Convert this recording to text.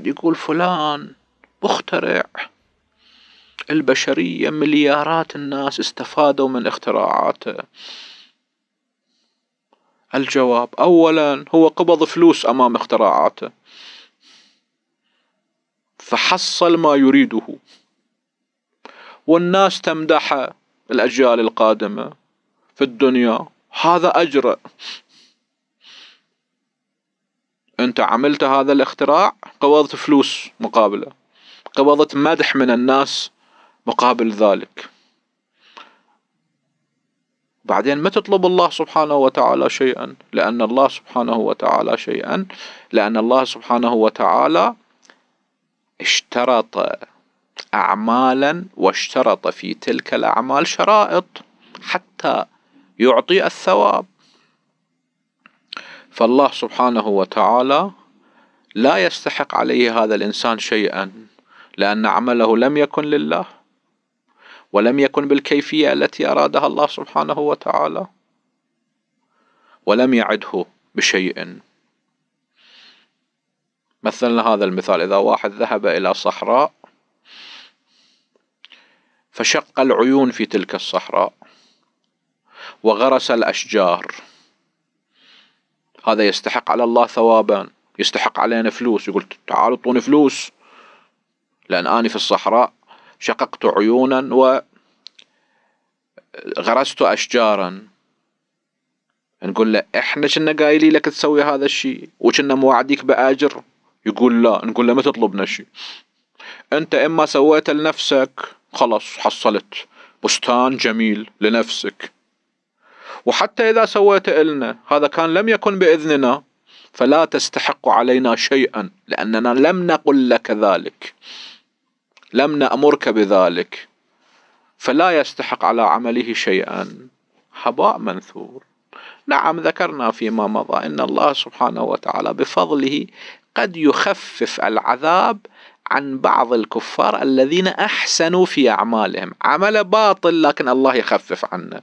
واحد يقول فلان مخترع. البشرية مليارات الناس استفادوا من اختراعاته. الجواب اولا هو قبض فلوس أمام اختراعاته. فحصل ما يريده. والناس تمدحه الأجيال القادمة في الدنيا. هذا أجر. أنت عملت هذا الاختراع قبضت فلوس مقابله. قبضت مدح من الناس مقابل ذلك. بعدين ما تطلب الله سبحانه وتعالى شيئا؟ لأن الله سبحانه وتعالى شيئا. لأن الله سبحانه وتعالى اشترط أعمالا واشترط في تلك الأعمال شرائط حتى يعطي الثواب. فالله سبحانه وتعالى لا يستحق عليه هذا الإنسان شيئا لأن عمله لم يكن لله ولم يكن بالكيفية التي أرادها الله سبحانه وتعالى ولم يعده بشيء. مثلا هذا المثال إذا واحد ذهب إلى صحراء فشق العيون في تلك الصحراء وغرس الأشجار. هذا يستحق على الله ثوابا. يستحق علينا فلوس. يقول تعالوا اعطوني فلوس. لأن أنا في الصحراء شققت عيونا وغرست أشجارا. نقول له إحنا كنا قايلين لك تسوي هذا الشيء وكنا موعديك بأجر. يقول لا. نقول له ما تطلبنا شيء. أنت إما سويت لنفسك. خلاص حصلت. بستان جميل لنفسك. وحتى إذا سويت إلنا هذا كان لم يكن بإذننا فلا تستحق علينا شيئا لأننا لم نقل لك ذلك لم نأمرك بذلك فلا يستحق على عمله شيئا. هباء منثور. نعم ذكرنا فيما مضى إن الله سبحانه وتعالى بفضله قد يخفف العذاب عن بعض الكفار الذين أحسنوا في أعمالهم. عمل باطل لكن الله يخفف عنه